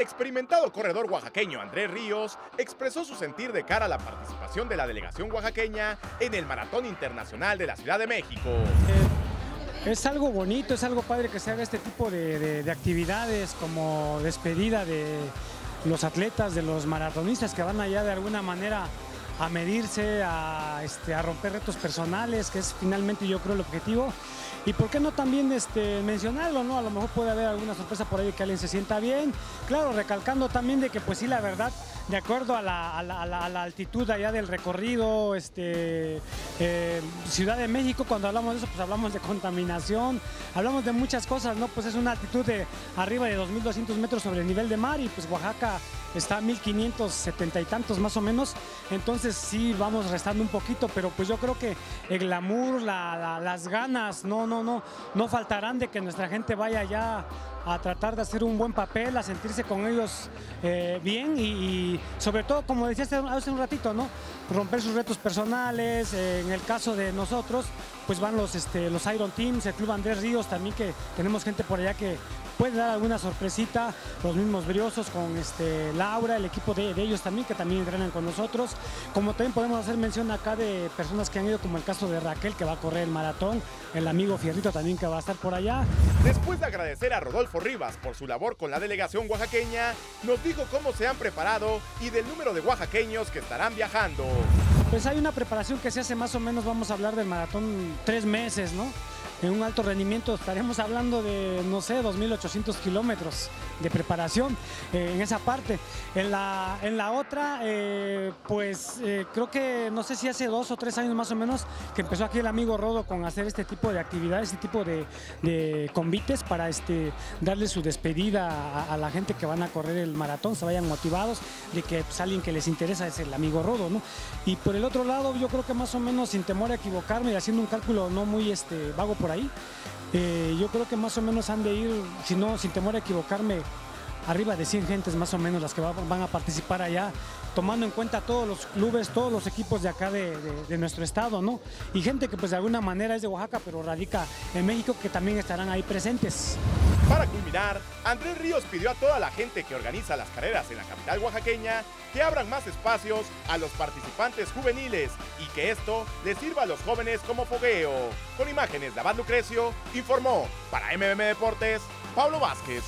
El experimentado corredor oaxaqueño Andrés Ríos expresó su sentir de cara a la participación de la delegación oaxaqueña en el Maratón Internacional de la Ciudad de México. Es algo bonito, es algo padre que se haga este tipo de, de actividades como despedida de los atletas, de los maratonistas que van allá de alguna manera a medirse, a, este, a romper retos personales, que es finalmente yo creo el objetivo. Y por qué no también este, mencionarlo, ¿no? A lo mejor puede haber alguna sorpresa por ahí que alguien se sienta bien. Claro, recalcando también de que pues sí, la verdad, de acuerdo a la, altitud allá del recorrido, este, eh, Ciudad de México, cuando hablamos de eso, pues hablamos de contaminación, hablamos de muchas cosas, ¿no? Pues es una altitud de arriba de 2.200 metros sobre el nivel de mar y pues Oaxaca está a 1.570 y tantos más o menos, entonces sí vamos restando un poquito, pero pues yo creo que el glamour, la, las ganas, no, no, no, no faltarán de que nuestra gente vaya ya a tratar de hacer un buen papel, a sentirse con ellos eh, bien y, sobre todo, como decía hace un ratito, ¿no? romper sus retos personales, eh, en el caso de nosotros, pues van los, este, los Iron Teams, el Club Andrés Ríos también, que tenemos gente por allá que puede dar alguna sorpresita, los mismos briosos con este, Laura, el equipo de, de, ellos también, que también entrenan con nosotros. Como también podemos hacer mención acá de personas que han ido, como el caso de Raquel, que va a correr el maratón, el amigo Fierrito también que va a estar por allá. Después de agradecer a Rodolfo Rivas por su labor con la delegación oaxaqueña, nos dijo cómo se han preparado y del número de oaxaqueños que estarán viajando. Pues hay una preparación que se hace más o menos, vamos a hablar del maratón tres meses, ¿no? En un alto rendimiento estaremos hablando de, no sé, 2.800 kilómetros de preparación eh, en esa parte. En la, en la otra, eh, pues eh, creo que, no sé si hace dos o tres años más o menos, que empezó aquí el amigo Rodo con hacer este tipo de actividades, este tipo de, de convites para este, darle su despedida a, la gente que van a correr el maratón, se vayan motivados de que pues, alguien que les interesa es el amigo Rodo, ¿no? Y por el otro lado, yo creo que más o menos sin temor a equivocarme y haciendo un cálculo no muy este, vago por ahí. Eh, yo creo que más o menos han de ir, si no, sin temor a equivocarme, arriba de 100 gentes más o menos las que va, van a participar allá, tomando en cuenta todos los clubes, todos los equipos de acá de, nuestro estado, ¿no? Y gente que pues de alguna manera es de Oaxaca, pero radica en México, que también estarán ahí presentes. Para culminar, Andrés Ríos pidió a toda la gente que organiza las carreras en la capital oaxaqueña que abran más espacios a los participantes juveniles y que esto les sirva a los jóvenes como fogueo. Con imágenes de Abad Lucrecio, informó para MMM Deportes Pablo Vázquez.